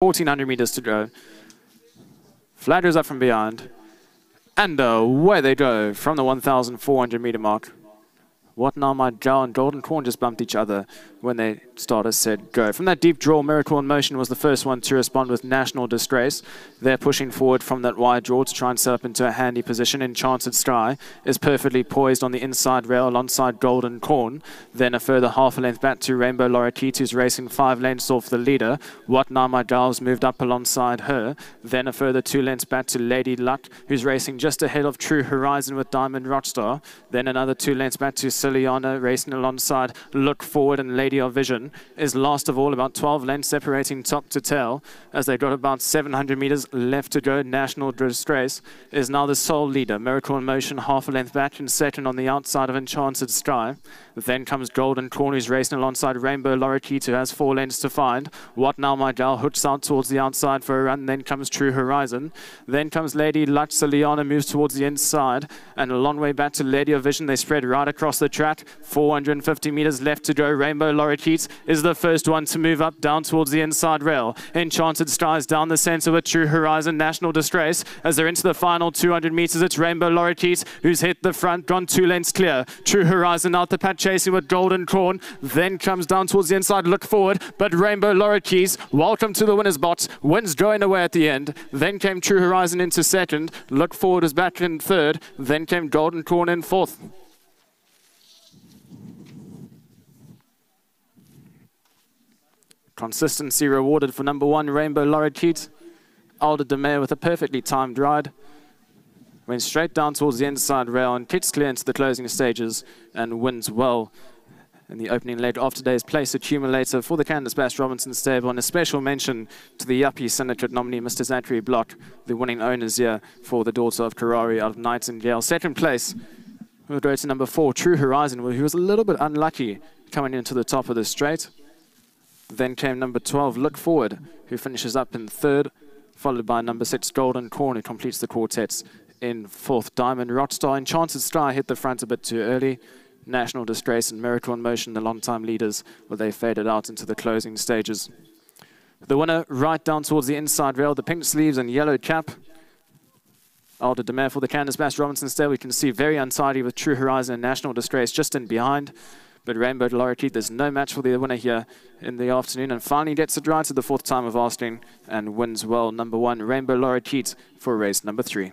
1400 meters to go. Flatters up from beyond. And away they go from the 1,400 meter mark. What my Jow and Golden Corn just bumped each other when they started said go. From that deep draw, Miracle in Motion was the first one to respond with National Disgrace. They're pushing forward from that wide draw to try and set up into a handy position. Enchanted Sky is perfectly poised on the inside rail alongside Golden Corn. Then a further half a length back to Rainbow Lorikeet, who's racing five lengths off the leader. What my Jow's moved up alongside her. Then a further two lengths back to Lady Luck, who's racing just ahead of True Horizon with Diamond Rockstar. Then another two lengths back to Ciliana racing alongside Look Forward and Lady of Vision is last of all, about 12 lengths separating top to tail. As they've got about 700 meters left to go, National Disgrace is now the sole leader. Miracle in Motion half a length back and second on the outside of Enchanted Sky. Then comes Golden Corn, who's racing alongside Rainbow Lorikeet, who has four lengths to find. What Now My Gal hooks out towards the outside for a run. Then comes True Horizon. Then comes Lady Luck. Liana moves towards the inside. And a long way back to Lady of Vision. They spread right across the track. 450 meters left to go. Rainbow Lorikeet is the first one to move up down towards the inside rail. Enchanted Skies down the center with True Horizon National Disgrace. As they're into the final 200 meters, it's Rainbow Lorikeet who's hit the front, gone two lengths clear. True Horizon out the patch chasing with Golden Corn. Then comes down towards the inside, look forward. But Rainbow Lorikeet, welcome to the winner's box. Wins going away at the end. Then came True Horizon into second. Look forward is back in third. Then came Golden Corn in fourth. Consistency rewarded for number one, Rainbow Lorikeet. Aldo Domeyer with a perfectly timed ride. Went straight down towards the inside rail and kicks clear into the closing stages and wins well in the opening leg of today's place accumulator for the Candice Bass Robinson stable. And a special mention to the Yuppie Syndicate nominee, Mr. Zachary Block, the winning owners here for the daughter of Querari out of Nightingale. Second place, we'll go to number four, True Horizon, who was a little bit unlucky coming into the top of the straight. Then came number 12, Look Forward, who finishes up in third, followed by number six, Golden Corn, who completes the quartets in fourth. Diamond Rockstar Enchanted Sky hit the front a bit too early. National Disgrace and Miracle in Motion, the long-time leaders, where they faded out into the closing stages. The winner right down towards the inside rail, the pink sleeves and yellow cap. Aldo Domeyer for the Candice Bass Robinson stable. We can see very untidy with True Horizon and National Disgrace just in behind. But Rainbow Lorikeet, there's no match for the winner here in the afternoon. And finally gets it right to the fourth time of asking and wins well. Number one, Rainbow Lorikeet for race number three.